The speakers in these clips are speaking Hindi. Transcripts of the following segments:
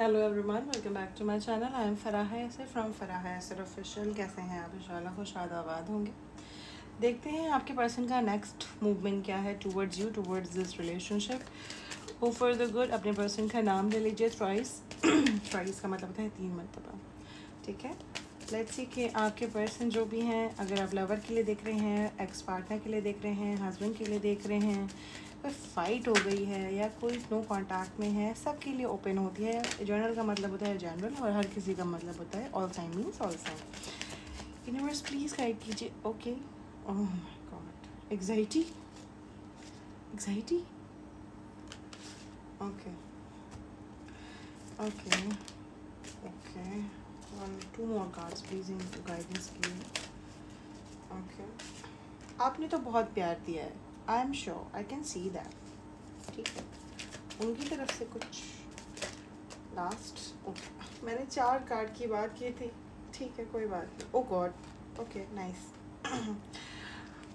Hello everyone welcome back to my channel I am Farah ऐसे फ्रॉम फराह ऐसर ऑफिशियल कैसे हैं आप? इंशाल्लाह खुश आबाद होंगे। देखते हैं आपके पर्सन का नेक्स्ट मूवमेंट क्या है towards you towards this relationship वो फॉर द गुड अपने पर्सन का नाम ले लीजिए ट्राइस ट्राइस का मतलब है तीन मरतबा। ठीक है? लेट्स सी कि आपके पर्सन जो भी हैं, अगर आप लवर के लिए देख रहे हैं एक्स पार्टनर के लिए देख रहे हैं हस्बैंड के लिए देख रहे हैं कोई फाइट हो गई है या कोई नो कांटेक्ट में है सब के लिए ओपन होती है। जनरल का मतलब होता है जनरल और हर किसी का मतलब होता है all sign means all sign universe please guide कीजिए। Okay oh my god anxiety anxiety okay okay okay one, two more cards, please, into guidance के ओके आपने तो बहुत प्यार दिया है। I am sure I can see that ठीक है. उनकी तरफ़ से कुछ लास्ट ओके मैंने चार कार्ड की बात की थी. ठीक है, कोई बात नहीं. ओ गॉड ओके नाइस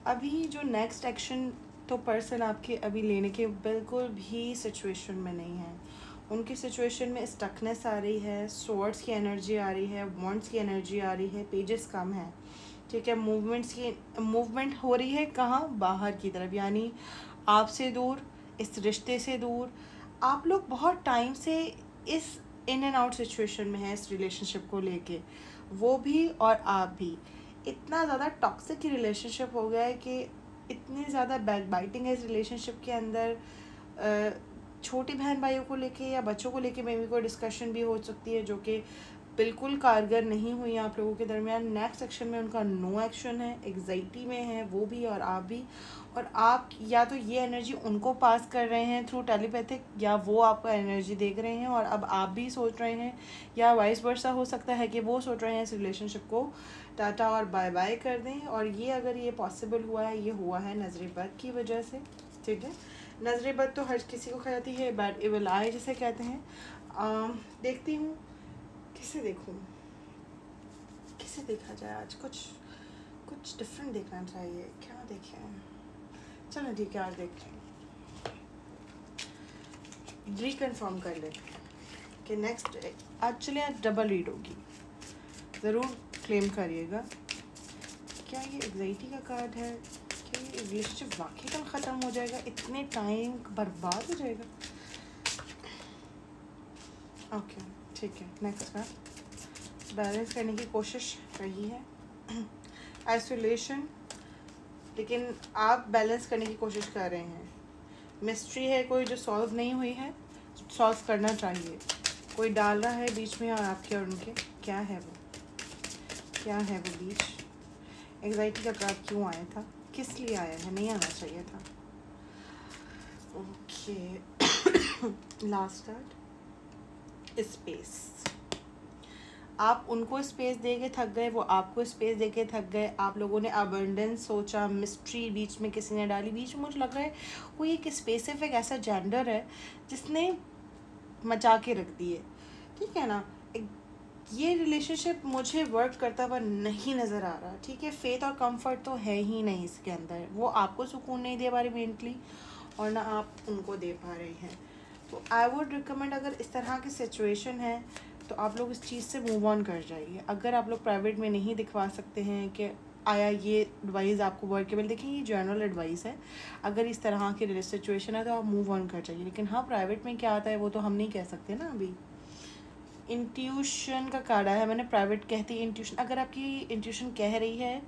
अभी जो नेक्स्ट एक्शन तो पर्सन आपके अभी लेने के बिल्कुल भी सिचुएशन में नहीं है. उनकी सिचुएशन में स्टकनेस आ रही है सोर्ड्स की एनर्जी आ रही है वॉन्ट्स की एनर्जी आ रही है पेजेस कम है. ठीक है मूवमेंट्स की मूवमेंट हो रही है कहाँ? बाहर की तरफ़, यानी आपसे दूर, इस रिश्ते से दूर। आप लोग बहुत टाइम से इस इन एंड आउट सिचुएशन में हैं, इस रिलेशनशिप को लेके। वो भी और आप भी। इतना ज़्यादा टॉक्सिक रिलेशनशिप हो गया है कि इतनी ज़्यादा बैक बाइटिंग है इस रिलेशनशिप के अंदर। छोटी बहन भाइयों को लेके या बच्चों को लेके मे भी कोई डिस्कशन भी हो सकती है, जो कि बिल्कुल कारगर नहीं हुई आप लोगों के दरमियान। नेक्स्ट सेक्शन में उनका नो एक्शन है एग्जाइटी में है वो भी और आप भी। और आप या तो ये एनर्जी उनको पास कर रहे हैं थ्रू टेलीपैथिक या वो आपका एनर्जी देख रहे हैं और अब आप भी सोच रहे हैं या वाइस वर्षा हो सकता है कि वो सोच रहे हैं इस रिलेशनशिप को। टाटा और बाय बाय कर दें। और ये अगर ये पॉसिबल हुआ है ये हुआ है नज़र बद की वजह से। ठीक है? नज़र बद तो हर किसी को खाती है बैड इवल आई जिसे कहते हैं। आ, देखती हूँ। किसे देखूँ? किसे देखा जाए आज? कुछ कुछ डिफरेंट देखना चाहिए। क्या देखें? चलो ठीक है, आज देखते हैं। रिकन्फर्म कर लेते हैं कि नेक्स्ट एक्चुअली आज डबल रीड होगी। ज़रूर क्लेम करिएगा। क्या ये एग्जाइटी का कार्ड है? क्या ये रिलेशनशिप वाकई कल ख़त्म हो जाएगा? इतने टाइम बर्बाद हो जाएगा। Okay okay. ठीक है नेक्स्ट का बैलेंस करने की कोशिश रही है। आइसोलेशन लेकिन आप बैलेंस करने की कोशिश कर रहे हैं। मिस्ट्री है कोई जो सॉल्व नहीं हुई है सॉल्व करना चाहिए। कोई डाल रहा है बीच में और आपके और उनके, क्या है वो? क्या है वो बीच? एग्जाइटी का कार्ड क्यों आया था? किस लिए आया है? नहीं आना चाहिए था। ओके लास्ट कार्ड स्पेस आप उनको स्पेस दे के थक गए, वो आपको स्पेस दे के थक गए। आप लोगों ने अबंडेंस सोचा मिस्ट्री बीच में किसी ने डाली। बीच में मुझे लग रहा है कोई एक स्पेसिफिक ऐसा जेंडर है जिसने मचा के रख दिए ठीक है ना? ये रिलेशनशिप मुझे वर्क करता हुआ नहीं नज़र आ रहा। ठीक है? फेथ और कंफर्ट तो है ही नहीं इसके अंदर। वो आपको सुकून नहीं दे पा रही मेंटली और ना आप उनको दे पा रहे हैं। तो आई वुड रिकमेंड अगर इस तरह की सिचुएशन है तो आप लोग इस चीज़ से मूव ऑन कर जाइए। अगर आप लोग प्राइवेट में नहीं दिखवा सकते हैं कि आया ये एडवाइस आपको वर्केबल देखें ये जनरल एडवाइस है। अगर इस तरह की सिचुएशन है तो आप मूव ऑन कर जाइए। लेकिन हाँ प्राइवेट में क्या आता है, वो तो हम नहीं कह सकते ना अभी। इंट्यूशन का कार्ड है, मैंने प्राइवेट कहती है इंट्यूशन अगर आपकी इंट्यूशन कह रही है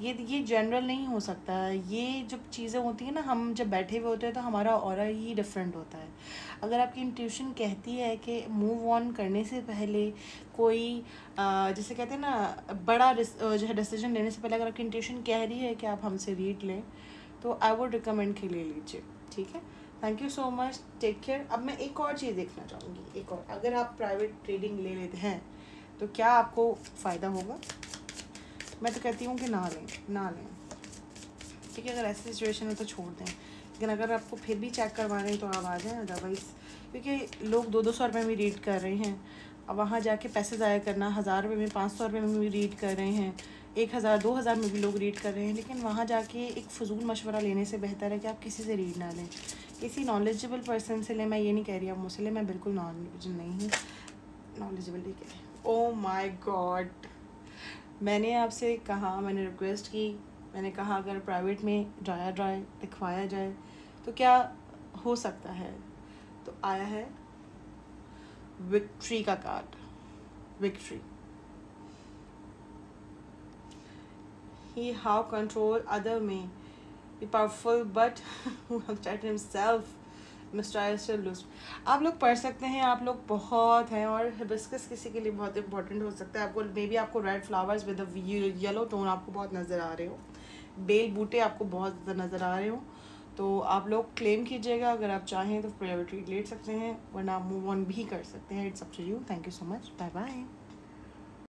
ये ये जनरल नहीं हो सकता। ये जब चीज़ें होती हैं ना, हम जब बैठे हुए होते हैं तो हमारा और ही डिफरेंट होता है। अगर आपकी इंट्यूशन कहती है कि मूव ऑन करने से पहले कोई जैसे कहते हैं ना, बड़ा जो है डिसीज़न लेने से पहले अगर आपकी इंट्यूशन कह रही है कि आप हमसे रीड लें तो आई वुड रिकमेंड कि ले लीजिए, ठीक है? Thank you so much take care अब मैं एक और चीज़ देखना चाहूँगी, एक और। अगर आप प्राइवेट ट्रेडिंग ले लेते हैं तो क्या आपको फ़ायदा होगा? मैं तो कहती हूँ कि ना लें ना लें। ठीक है, अगर ऐसी सिचुएशन है तो छोड़ दें। लेकिन अगर आपको फिर भी चेक करवा रहे हैं तो आप आ जाएँ अदरवाइज़ क्योंकि लोग दो दो सौ रुपये में रीड कर रहे हैं। अब वहाँ जाके पैसे ज़ाया करना, हज़ार रुपये में, पाँच सौ रुपये में भी रीड कर रहे हैं, एक हज़ार, दो हज़ार में भी लोग रीड कर रहे हैं। लेकिन वहाँ जाके एक फजूल मशवरा लेने से बेहतर है कि आप किसी से रीड ना लें। किसी नॉलेजेबल पर्सन से लें, मैं ये नहीं कह रही आप मुझसे लें, मैं बिल्कुल नॉलेज नहीं हूँ। नॉलेजेबल कह रही। ओ माई गॉड मैंने आपसे कहा, मैंने रिक्वेस्ट की, मैंने कहा अगर प्राइवेट में जाया जाए दिखवाया जाए तो क्या हो सकता है? तो आया है विक्ट्री का card victory control other may be powerful but upset himself mister आप लोग पढ़ सकते हैं, आप लोग बहुत हैं और हिबिस्कस किसी के लिए बहुत इंपॉर्टेंट हो सकता है। आपको मे बी आपको red flowers with yellow tone आपको बहुत नज़र आ रहे हो। बेल बूटे आपको बहुत ज़्यादा नज़र आ रहे हो। तो आप लोग क्लेम कीजिएगा, अगर आप चाहें तो प्रायोरिटी ले सकते हैं, वरना मूव ऑन भी कर सकते हैं। It's up to you thank you so much bye bye